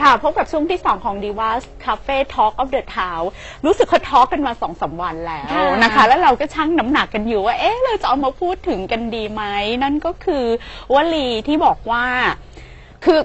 ค่ะ พบกับช่วงที่ 2 ของ Divas Cafe Talk of the Town รู้สึกเขาทอ l k กันมา2อสวันแล้วค่ะนะคะ แล้วเราก็ชั่งน้ำหนักกันอยู่ว่า เอ๊ะ เราจะเอามาพูดถึงกันดีไหม นั่นก็คือวลีที่บอกว่าคือ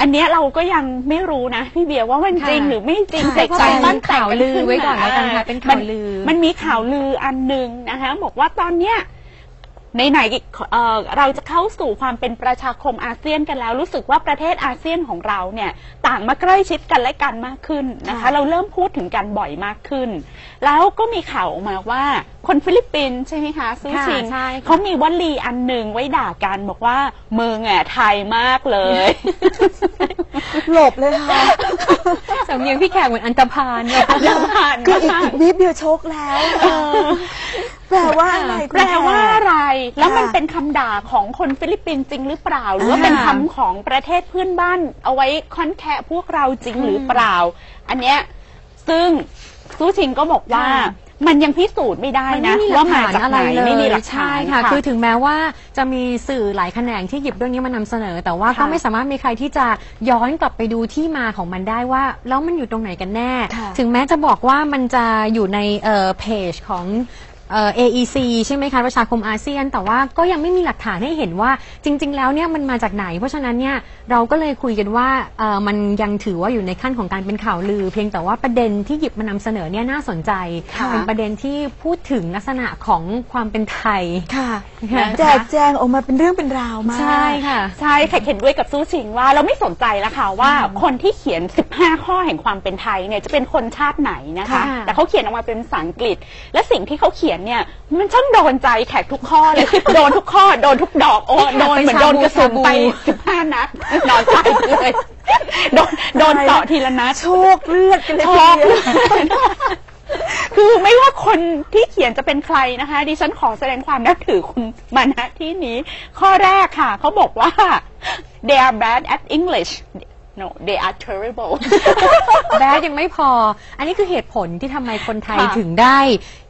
อันเนี้ยเราก็ยังไม่รู้นะ พี่เบียร์ว่ามันจริงค่ะหรือไม่จริงใช่เสกสรรเพราะปั้นเป็นข่าวลือไว้ก่อนแล้วกันค่ะเป็นข่าวลือ มันมันมีข่าวลืออันหนึ่งนะคะ บอกว่าตอนเนี้ย ในไหนๆเอ่อเราจะเข้าสู่ความเป็นประชาคมอาเซียนกันแล้ว รู้สึกว่าประเทศอาเซียนของเราเนี่ยต่างมาใกล้ชิดกันและกันมากขึ้นนะคะค่ะเราเริ่มพูดถึงกันบ่อยมากขึ้น แล้วก็มีข่าวออกมาว่าคนฟิลิปปินส์ใช่ไหมคะซูค่ะชิงใช่ค่ะเขามีวลีอันหนึ่งไว้ด่ากันบอกว่าเมืองอะไทยมากเลย หลบเลยค่ะสำเนียงพี่แขกเหมือนอันตพานเนี่ยยังผ่านคืออีกมากอีกวิบเดียวโชคแล้ว แปลว่าอะไรคุณแปลว่าขกอะไร แล้วมันค่ะเป็นคำด่าของคนฟิลิปปินส์จริงหรือเปล่า หรือว่าอ่าเป็นคำของประเทศเพื่อนบ้าน เอาไว้ค่อนแคะพวกเราจริงหรือเปล่า อันเนี้ยซึ่งซูชิงก็บอกว่า ค่ะ มันยังพิสูจน์ไม่ได้มันนะ ไม่มีหลัว่ากมาฐานจากอะไหไรนเลยไม่มีหลักฐาใช่น ค่ะ คือถึงแม้ว่าจะมีสื่อหลายแขนงที่หยิบเรื่องนี้มานำเสนอ แต่ว่าก็ค่ะไม่สามารถมีใครที่จะย้อนกลับไปดูที่มาของมันได้ว่า แล้วมันอยู่ตรงไหนกันแน่ ค่ะถึงแม้จะบอกว่ามันจะอยู่ในเอ่อเพจของ เอ่อ AEC ใช่ไหมคะประชาคมอาเซียน แต่ว่าก็ยังไม่มีหลักฐานให้เห็นว่าจริง ๆ แล้วเนี่ยมันมาจากไหน เพราะฉะนั้นเนี่ยเราก็เลยคุยกันว่าเอ่อมันยังถือว่าอยู่ในขั้นของการเป็นข่าวลือ เพียงแต่ว่าประเด็นที่หยิบมานำเสนอเนี่ยน่าสนใจค่ะ เป็นประเด็นที่พูดถึงลักษณะของความเป็นไทย ค่ะค่ะ แจกแจงออกมาเป็นเรื่องเป็นราวมาก ใช่ค่ะ ใช่ค่ะเห็นด้วยกับซูชิงว่าเราไม่สนใจแล้วค่ะว่าคนที่เขียน 15 ข้อแห่งความเป็นไทยเนี่ยจะเป็นคนชาติไหนนะคะ ค่ะ แต่เขาเขียนออกมาเป็นภาษาอังกฤษ และสิ่งที่เขาเขียนเนี่ย มันช่างโดนใจแขกทุกข้อเลย โดนทุกข้อ โดนทุกดอกโอ้โดนเหมือนโดนกระสุนไป15นัดนอนตายเลยโดนโดนเจาะทีละนัดโชคเลือดกันเลยชทีอบเดียวคือไม่ว่าคนที่เขียนจะเป็นใครนะคะ ดิฉันขอแสดงความนับถือคุณมาณที่นี้ ข้อแรกค่ะ เขาบอกว่า they are bad at English no they are terrible แบดยังไม่พอ อันนี้คือเหตุผลที่ทำไมคนไทยค่ะถึงได้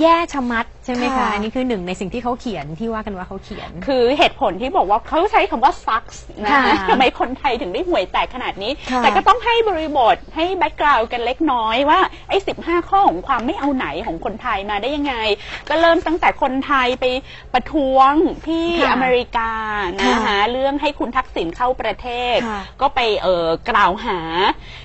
แย่ชะมัด ใช่ไหมคะ ค่ะ อันนี้คือหนึ่งในสิ่งที่เขาเขียนที่ว่ากันว่าเขาเขียน คือเหตุผลที่บอกว่าเขาใช้คำว่า sucks นะค่ะทำไมคนไทยถึงได้ห่วยแตกขนาดนี้ ค่ะแต่ก็ต้องให้บริบทให้แบ็กกราวด์กันเล็กน้อยว่าไอ้15ข้อของความไม่เอาไหนของคนไทยมาได้ยังไง ก็เริ่มตั้งแต่คนไทยไปประท้วงที่ค่ะอเมริกานะคะเรื่องให้คุณทักษิณเข้าประเทศ ค่ะก็ไปเอ่อกล่าวหา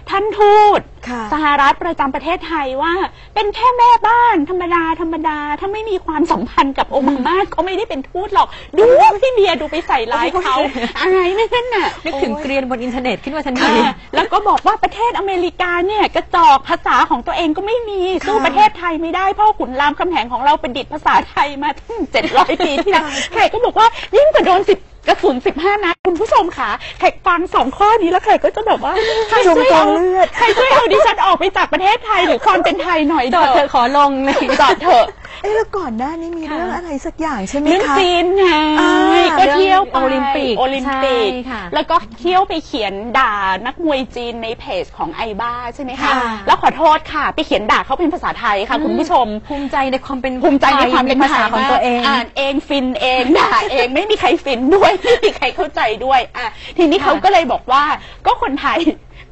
ท่านทูตค่ะสหรัฐประจำประเทศไทยว่า เป็นแค่แม่บ้านธรรมดาธรรมดา ถ้าไม่มีความสัมพันธ์กับโอบามาเขาไม่ได้เป็นทูตหรอก ดูพี่เบียร์ดูไปใส่ร้ายเขาอะไรนั่นน่ะนึกถึงเกรียนบนอินเทอร์เน็ตขึ้นมาทันทีอ่าแล้วก็บอกว่าประเทศอเมริกาเนี่ยกระจอกภาษาของตัวเองก็ไม่มีสู้ประเทศไทยไม่ได้เพราะขุนรามคำแหงของเราเป็นดิตภาษาไทยมาตั้งเจ็ดร้อยปีที่แล้วแขกก็บอกว่ายิ่งกว่าโดนสิบ กระสุนสิบห้านัดคุณผู้ชมค่ะแขกฟังสองข้อนี้แล้วแขกก็จะแบบว่าใครจมช่วยกอเอางเลือด ใครช่วยเอาดิฉันออกไปจากประเทศไทยหรือความเป็นไทยหน่อยจอดเธอะขอลงเลย จอดเถอะ เอ้แล้วก่อนหน้านี้มีค่ะเรื่องอะไรสักอย่างใช่ไหมเรื่องคะจีนไงอ่าก็เที่ยวไปโอลิมปิกโอลิมปิก ใช่ค่ะแล้วก็เที่ยวไปเขียนด่านักมวยจีนในเพจของไอบ้าใช่ไหมคะ ค่ะ แล้วขอโทษค่ะ ไปเขียนด่าเขาเป็นภาษาไทยค่ะ คุณผู้ชม ภูมิใจในความเป็นภูมิใจในความเป็นภาษาของตัวเอง อ่านเองฟินเองด่าเองไม่มีใครฟินด้วยไม่มีใครเข้าใจด้วยอะทีนี้ค่ะเขาก็เลยบอกว่าก็คนไทย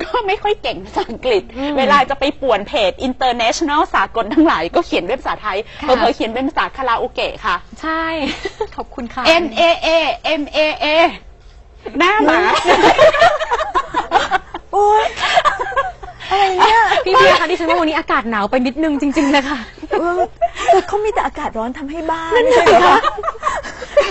ก็ไม่ค่อยเก่งภาษาอังกฤษอืมเวลาจะไปป่วนเพจ international สากลทั้งหลาย ก็เขียนเป็นภาษาไทยค่ะเผลอๆเขียนเป็นภาษาคาราโอเกะค่ะ ใช่ ขอบคุณค่ะ M A A M A A หน้าหมาโอ๊ยอะไรเนี่ยพี่เบียร์คะดิฉันว่าวันนี้อากาศหนาวไปนิดนึงจริงๆเลยค่ะเออแต่เขามีแต่อากาศร้อนทำให้บ้าไม่ใช่เหรอคะ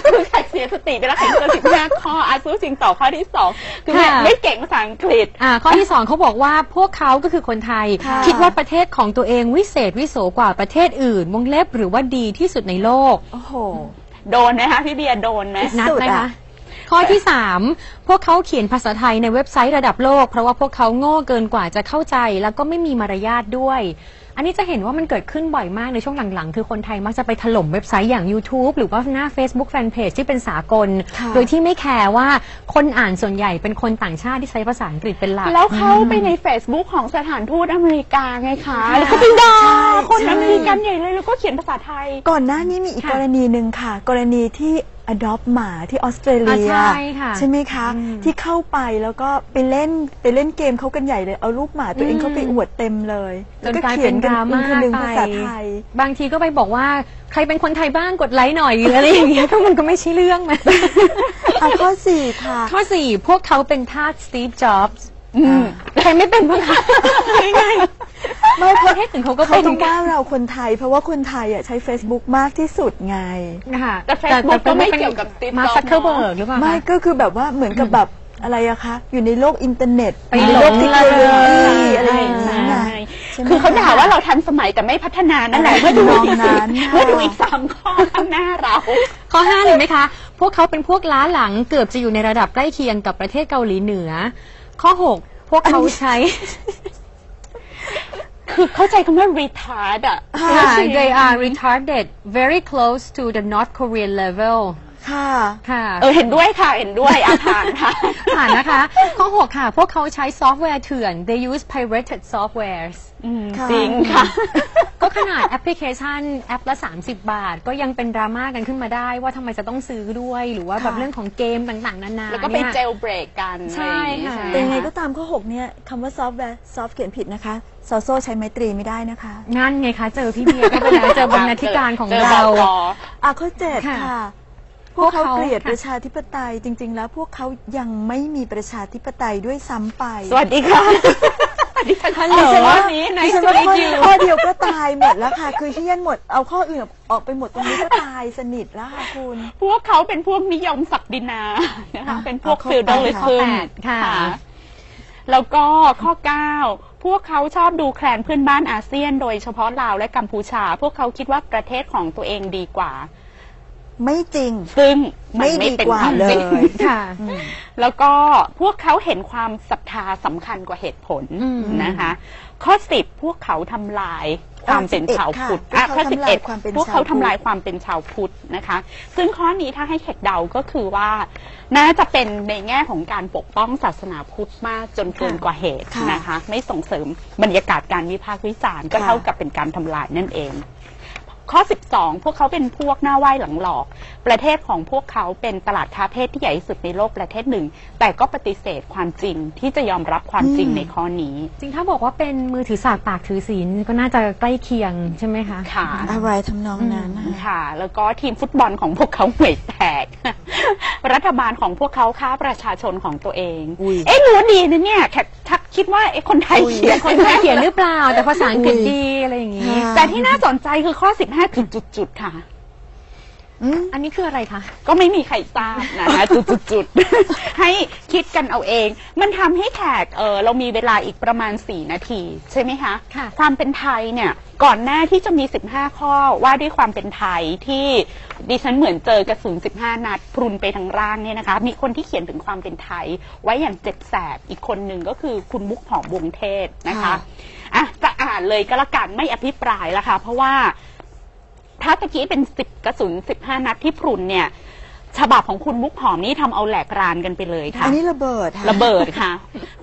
คือแขกเสียสติไปแล้วแขกเจอสิบห้าข้ออาสู้จริงต่อข้อที่สองคือไม่ค่ะไม่เก่งภาษาอังกฤษ อ่าข้อที่สองเขาบอกว่าพวกเขาก็คือคนไทย ค่ะ คิดว่าประเทศของตัวเองวิเศษวิโสกว่าประเทศอื่นวงเล็บหรือว่าดีที่สุดในโลก โอ้โห โดนไหมคะพี่เบียร์โดนไหม นัดสุดนะอะ คะ ข้อที่ 3 พวกเขาเขียนภาษาไทยในเว็บไซต์ระดับโลก เพราะว่าพวกเขาโง่เกินกว่าจะเข้าใจ แล้วก็ไม่มีมารยาทด้วย อันนี้จะเห็นว่ามันเกิดขึ้นบ่อยมากในช่วงหลังๆ คือคนไทยมักจะไปถล่มเว็บไซต์อย่าง YouTube หรือว่าหน้า Facebook Fanpage ที่เป็นสากล ค่ะโดยที่ไม่แคร์ว่าคนอ่านส่วนใหญ่เป็นคนต่างชาติที่ใช้ภาษาอังกฤษเป็นหลัก แล้วเข้าไปใน Facebook ของสถานทูตอเมริกาไงคะแล้วก็ไปด่าใช่คนใช่ อเมริกันใหญ่เลยแล้วก็เขียนภาษาไทย ก่อนหน้านี้มีอีกค่ะกรณีหนึ่งค่ะ กรณีที่ adopt หมาที่ออสเตรเลียอ่าใช่ค่ะใช่ไหมคะ อืมที่เข้าไปแล้วก็ไปเล่นไปเล่นเกมเขากันใหญ่เลยเอารูปหมาตัวเองอืมเข้าไปอวดเต็มเลยจแล้วนก็กลายเขีเป็ยนนกัดนราอึม่านคนึงไปภาษาไทย บางทีก็ไปบอกว่าใครเป็นคนไทยบ้างกดไลค์หน่อยหรืออะไรอย่างเงี้ยก็มันก็ไม่ใช่เรื่องนะอะข้อสี่ค่ะ ข้อสี่พวกเขาเป็นทาส Steve Jobs อืมใครไม่เป็นบ้างคะง่าย ไม่เพราะประเทศอื่นเขาก็เขาเป็นต้องว่าเราคนไทย เพราะว่าคนไทยอะใช้ Facebook มากที่สุดไง นะคะแต่ Facebook ก็ไม่เกี่ยวกับ Steve มา Jobs Zuckerberg หรือเปล่าไม่คะก็คือแบบว่าเหมือนกับแบบอะไรอะคะ อยู่ในโลกอินเทอร์เน็ตไปอยู่ในโลกหลงเทคโนโลยีอะไรอย่างใช่นี้ไงใช่ใช่ไหม คือเขาด่าว่าเราทันสมัยแต่ไม่พัฒนานั่นแหละเมื่อดูมองอีกนั้น เมื่อดูอีกสามข้อข้างหน้าเรา ข้อห้าเลยไหมคะ พวกเขาเป็นพวกล้าหลังเกือบจะอยู่ในระดับใกล้เคียงกับประเทศเกาหลีเหนือ ข้อหกพวกเขาใช้ คือเข้าใจคำว่า retard อ่ะ ค่ะ they are retarded very close to the North Korean level ค่ะค่ะ เออเห็นด้วยค่ะเห็นด้วยอาผ่านค่ะ ผ่านนะคะ ข้อ6ค่ะ พวกเขาใช้ซอฟต์แวร์เถื่อน they use pirated softwares อืมค่ะ จริงค่ะ ก็ขนาดแอปพลิเคชันแอปละ 30 บาท ก็ยังเป็นดราม่ากันขึ้นมาได้ว่าทำไมจะต้องซื้อด้วย หรือว่าแบบค่ะ เรื่องของเกมต่างๆ นานาแล้วก็ไปนี่ย เจลเบรกกันใช่ค่ะอรแต่อยังไงย่าก็ตามข้อ 6 เนี่ยคำว่าซอฟต์แวร์ซอฟต์เขียนผิดนะคะซอโซใช้ไมตรีไม่ได้นะคะงั้นไงคะ เจอพี่เบียร์ก็ไปแล้วเจอบรรณาธิการของจเราบกอะข้อเจ็ดค่ะ ค่ะ พพววกกเขาเขาเกลียดค่ะประชาธิปไตยจริง ๆ แล้วพวกเขายังไม่มีประชาธิปไตยด้วยซ้ำไป สวัสดีค่ะดิฉันฮัลโหลดิฉันว่านี้ในดิฉันสว่าวิตข้อยูข้อเดียวก็ตายหมดแล้วค่ะ คือเฮี้ยนหมด เอาข้ออื่นออกไปหมดตรงนี้ก็ตายสนิทแล้วค่ะคุณ พวกเขาเป็นพวกนิยมศักดินานะคะอะเป็นพวกเอาข้อฟิลดอลลิข้อซึแปมดค่ะ แล้วก็ข้อ 9 พวกเขาชอบดูแคลนเพื่อนบ้านอาเซียน โดยเฉพาะลาวและกัมพูชา พวกเขาคิดว่าประเทศของตัวเองดีกว่า ไม่จริง ซึ่งนไม่ไม่ดีเป็นกว่าความเลจริง ย ค่ะแล้วก็พวกเขาเห็นความศรัทธาสำคัญกว่าเหตุผลอืม นะคะ ข้อสิบพวกเขาทำลายความเป็นชาวพุทธค่ะอะข้อพวกเขาสิบทำลาเอ็ยดความเป็นพวกเขาชาวพุทธทำลายความเป็นชาวพุทธนะคะ ซึ่งข้อนี้ถ้าให้เขตเดาก็คือว่า น่าจะเป็นในแง่ของการปกป้องศาสนาพุทธมากจนเกินกว่าเหตุค่ะนะคะ ไม่ส่งเสริมบรรยากาศการวิพากษ์วิจารณ์ก็ค่ะ เท่ากับเป็นการทำลายนั่นเอง ข้อ 12 พวกเขาเป็นพวกหน้าไหว้หลังหลอก ประเทศของพวกเขาเป็นตลาดค้าเพศที่ใหญ่ที่สุดในโลกประเทศหนึ่ง แต่ก็ปฏิเสธความจริงที่จะยอมรับความจริงอืมในข้อนี้ จริงถ้าบอกว่าเป็นมือถือสากปากถือศีลก็น่าจะใกล้เคียงใช่ไหมคะค่ะอะไรทำนองนั้นนะคะค่ะ แล้วก็ทีมฟุตบอลของพวกเขาห่วยแตก รัฐบาลของพวกเขาฆ่าประชาชนของตัวเองอุ้ยเอ๊ะรู้ดีนะเนี่ยแค่ทัก คิดว่าไอ้คนไทยอุ้ยเขียนคนไทยเขียนหรือเปล่า แต่ภาษาอังกฤษอุ้ยดีอะไรอย่างนี้ค่ะแต่ที่น่าสนใจคือข้อ 15 จุดๆๆค่ะ อืมอันนี้คืออะไรคะ ก็ไม่มีใครทราบนะคะจุดๆๆ ให้คิดกันเอาเอง มันทำให้แขกเออเรามีเวลาอีกประมาณ 4 นาที ใช่ไหมคะ ค่ะ ความเป็นไทยเนี่ย ก่อนหน้าที่จะมี 15 ข้อว่าด้วยความเป็นไทยที่ดิฉันเหมือนเจอกระสุน 15 นัดพรุนไปทางร่างเนี่ยนะคะ มีคนที่เขียนถึงความเป็นไทย ไว้อย่างเจ็บแสบอีกคนหนึ่งก็คือคุณมุกหอมวงเทศนะคะค่ะ อะจะอ่านเลยก็แล้วกันไม่อภิปรายแล้วค่ะ เพราะว่า ถ้าตะกี้เป็นสิบกระสุนสิบห้านัดที่พรุนเนี่ย ฉบับของคุณมุกหอมนี่ทำเอาแหลกรานกันไปเลยค่ะ อันนี้ระเบิดค่ะระเบิดค่ะ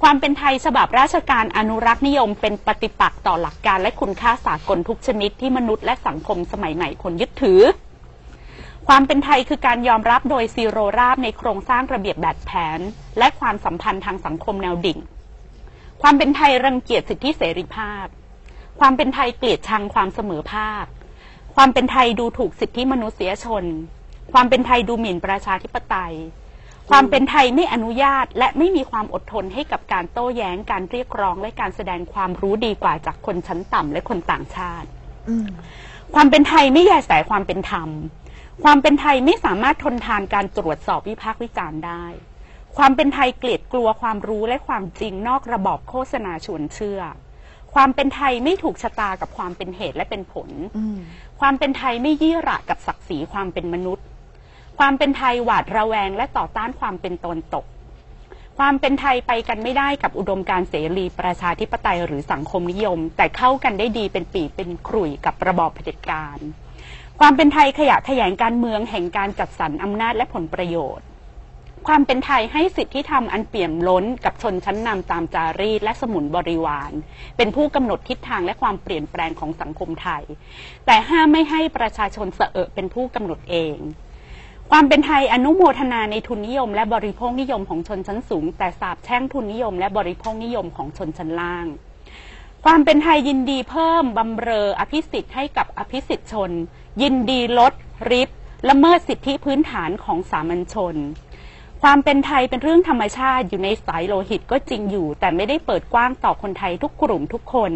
ความเป็นไทยฉบับราชการอนุรักษ์นิยมเป็นปฏิปักษ์ต่อหลักการและคุณค่าสากลทุกชนิดที่มนุษย์และสังคมสมัยใหม่ควรยึดถือ ความเป็นไทยคือการยอมรับโดยซีโรราบในโครงสร้างระเบียบแบบแผน และความสัมพันธ์ทางสังคมแนวดิ่ง ความเป็นไทยรังเกียจสิทธิเสรีภาพ ความเป็นไทยเกลียดชังความเสมอภาค ความเป็นไทยดูถูกสิทธิมนุษยชน ความเป็นไทยดูหมิ่นประชาธิปไตย ความเป็นไทยไม่อนุญาต และไม่มีความอดทนให้กับการโต้แย้งการเรียกร้องและการแสดงความรู้ดีกว่าจากคนชั้นต่ำและคนต่างชาติอืมความเป็นไทยไม่แยแสความเป็นธรรม ความเป็นไทยไม่สามารถทนทานการตรวจสอบวิพากษ์วิจารณ์ได้ ความเป็นไทยเกลียดกลัวความรู้และความจริงนอกระบอบโฆษณาชวนเชื่อ ความเป็นไทยไม่ถูกชะตากับความเป็นเหตุและเป็นผลอืมความเป็นไทยไม่ยี่หระกับศักดิ์ศรีความเป็นมนุษย์ ความเป็นไทยหวาดระแวงและต่อต้านความเป็นตนตก ความเป็นไทยไปกันไม่ได้กับอุดมการณ์เสรีประชาธิปไตยหรือสังคมนิยม แต่เข้ากันได้ดีเป็นปีเป็นขรุ่ยกับระบอบเผด็จการ ความเป็นไทยขยะแขยงการเมืองแห่งการจัดสรรอำนาจและผลประโยชน์ ความเป็นไทยให้สิทธิธรรมอันเปี่ยมล้นกับชนชั้นนำตามจารีตและสมุนบริวาร เป็นผู้กำหนดทิศทางและความเปลี่ยนแปลงของสังคมไทย แต่ห้ามไม่ให้ประชาชนเสอะเป็นผู้กำหนดเองคความเป็นไทยอนุโมทนาในทุนนิยม และบริโภคนิยมของชนชั้นสูง แต่สาบแช่งทุนนิยม และบริโภคนิยมของชนชั้นล่าง ความเป็นไทยยินดีเพิ่มบำเรออภิสิทธิ์ให้กับอภิสิทธิชน ยินดีลดริบละเมิดสิทธิพื้นฐานของสามัญชน ความเป็นไทยเป็นเรื่องธรรมชาติอยู่ในสายโลหิตก็จริงอยู่ แต่ไม่ได้เปิดกว้างต่อคนไทยทุกกลุ่มทุกคน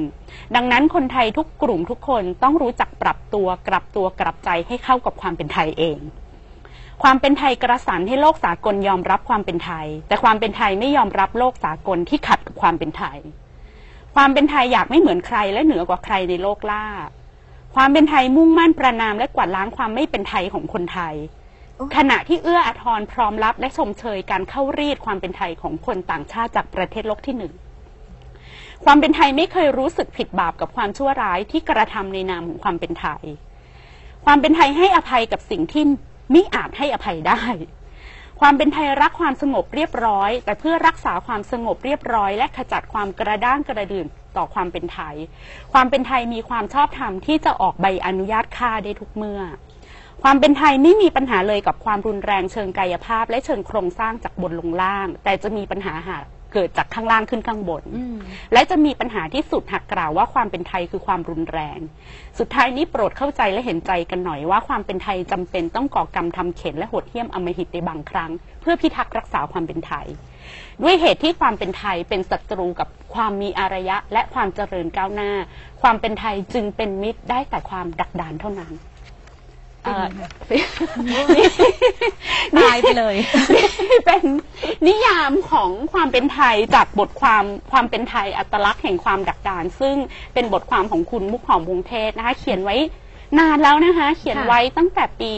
ดังนั้นคนไทยทุกกลุ่มทุกคนต้องรู้จักปรับตัวกลับตัวกลับใจให้เข้ากับความเป็นไทยเอง ความเป็นไทยกระสันให้โลกสากลยอมรับความเป็นไทย แต่ความเป็นไทยไม่ยอมรับโลกสากลที่ขัดกับความเป็นไทย ความเป็นไทยอยากไม่เหมือนใครและเหนือกว่าใครในโลกล่า ความเป็นไทยมุ่งมั่นประนามและกวาดล้างความไม่เป็นไทยของคนไทย ขณะที่เอื้ออาทรพร้อมรับ และชมเชยการเข้ารีดความเป็นไทยของคนต่างชาติจากประเทศโลกที่หนึ่งความเป็นไทยไม่เคยรู้สึกผิดบาปกับความชั่วร้ายที่กระทำในนามของความเป็นไทย ความเป็นไทยให้อภัยกับสิ่งที่ไมิอาจให้อภัยได้ ความเป็นไทยรักความสงบเรียบร้อย แต่เพื่อรักษาความสงบเรียบร้อย และขจัดความกระด้างกระดื่นต่อความเป็นไทย ความเป็นไทยมีความชอบธรรมที่จะออกใบอนุญาตฆ่าได้ทุกเมื่อ ความเป็นไทยไม่มีปัญหาเลยกับความรุนแรงเชิงกายภาพ และเชิงโครงสร้างจากบนลงล่าง แต่จะมีปัญหาหากเกิดจากข้างล่างขึ้นข้างบน และจะมีปัญหาที่สุดหากกล่าวว่าความเป็นไทยคือความรุนแรง สุดท้ายนี้โปรดเข้าใจและเห็นใจกันหน่อยว่าความเป็นไทยจำเป็นต้องก่อกรรมทำเข็นและโหดเหี้ยมอมหิตในบางครั้ง เพื่อพิทักษ์รักษาความเป็นไทย ด้วยเหตุที่ความเป็นไทยเป็นศัตรูกับความมีอารยะ และความเจริญก้าวหน้า ความเป็นไทยจึงเป็นมิตรได้แต่ความดักดานเท่านั้น เอ่อตายไปเลย นี่เป็นนิยามของความเป็นไทยจากบทความความเป็นไทยอัตลักษณ์แห่งความดักดาน ซึ่งเป็นบทความของคุณมุกหอมวงเทศนะคะ เขียนไว้นานแล้วนะคะ เขียนไว้ตั้งแต่ปี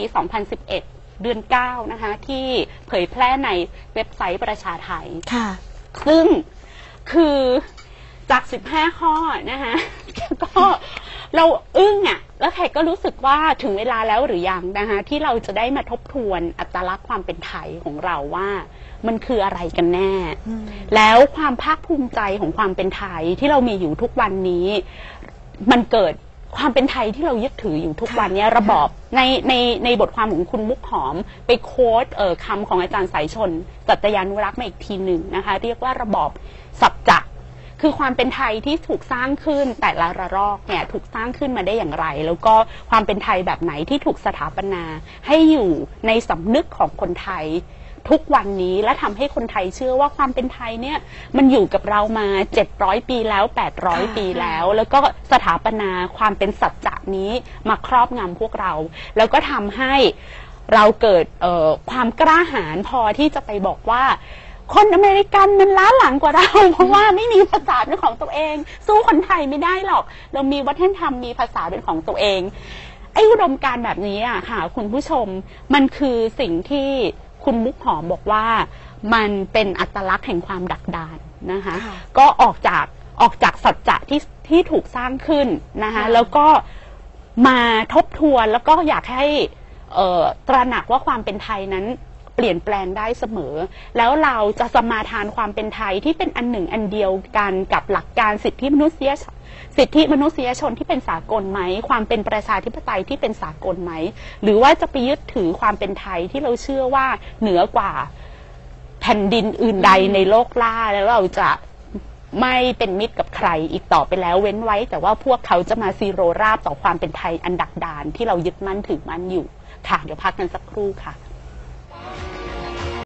2011 เดือน 9 นะคะ ที่เผยแพร่ในเว็บไซต์ประชาไทย ค่ะ ซึ่งคือจาก 15 ข้อนะคะก็ เราอึ้งอะ่ะ แล้วแขกก็รู้สึกว่าถึงเวลาแล้วหรือยังนะคะที่เราจะได้มาทบทวนอัตลักษณ์ความเป็นไทยของเราว่า มันคืออะไรกันแน่อืมแล้วความภาคภูมิใจของความเป็นไทยที่เรามีอยู่ทุกวันนี้ มันเกิดความเป็นไทยที่เรายึดถืออยู่ทุกวันเนี้ยระบอบในในในบทความของคุณมุกหอม ไปโค้ดเอ่อคำของอาจารย์สายชนสัตยานุรักษ์มาอีกทีหนึ่งนะคะ เรียกว่าระบอบสัจจะ คือความเป็นไทยที่ถูกสร้างขึ้นแต่ละระลอกเนี่ยถูกสร้างขึ้นมาได้อย่างไร แล้วก็ความเป็นไทยแบบไหนที่ถูกสถาปนา ให้อยู่ในสำนึกของคนไทยทุกวันนี้และทำให้คนไทยเชื่อว่าความเป็นไทยเนี่ยมันอยู่กับเรามา 700 ปีแล้ว 800 ปีแล้ว แล้วก็สถาปนาความเป็นสัจจะนี้มาครอบงำพวกเรา แล้วก็ทำให้เราเกิดเอ่อความกล้าหาญพอที่จะไปบอกว่า คนอเมริกันมันล้าหลังกว่าเรา เพราะว่าไม่มีภาษาเป็นของตัวเอง สู้คนไทยไม่ได้หรอก เรามีวัฒนธรรมมีภาษาเป็นของตัวเองไอ้อุดมการณ์แบบนี้อะค่ะ คุณผู้ชมมันคือสิ่งที่คุณมุกหอมบอกว่า มันเป็นอัตลักษณ์แห่งความดักดานนะคะค่ะก็ออกจากออกจากสัจจะที่ที่ถูกสร้างขึ้นนะคะแล้วก็มาทบทวนแล้วก็อยากให้เอ่อตระหนักว่าความเป็นไทยนั้น เปลี่ยนแปลงได้เสมอ แล้วเราจะสมาทานความเป็นไทยที่เป็นอันหนึ่งอันเดียวกันกับหลักการสิทธิมนุษยชนสิทธิมนุษยชนที่เป็นสากลไหม ความเป็นประชาธิปไตยที่เป็นสากลไหม หรือว่าจะไปยึดถือความเป็นไทยที่เราเชื่อว่าเหนือกว่าแผ่นดินอื่นใดในโลกล่าแล้วเราจะไม่เป็นมิตรกับใครอีกต่อไปแล้วเว้นไว้ แต่ว่าพวกเขาจะมาซีโรราบต่อความเป็นไทยอันดักดานที่เรายึดมั่นถือมั่นอยู่ค่ะเดี๋ยวพักกันสักครู่ค่ะ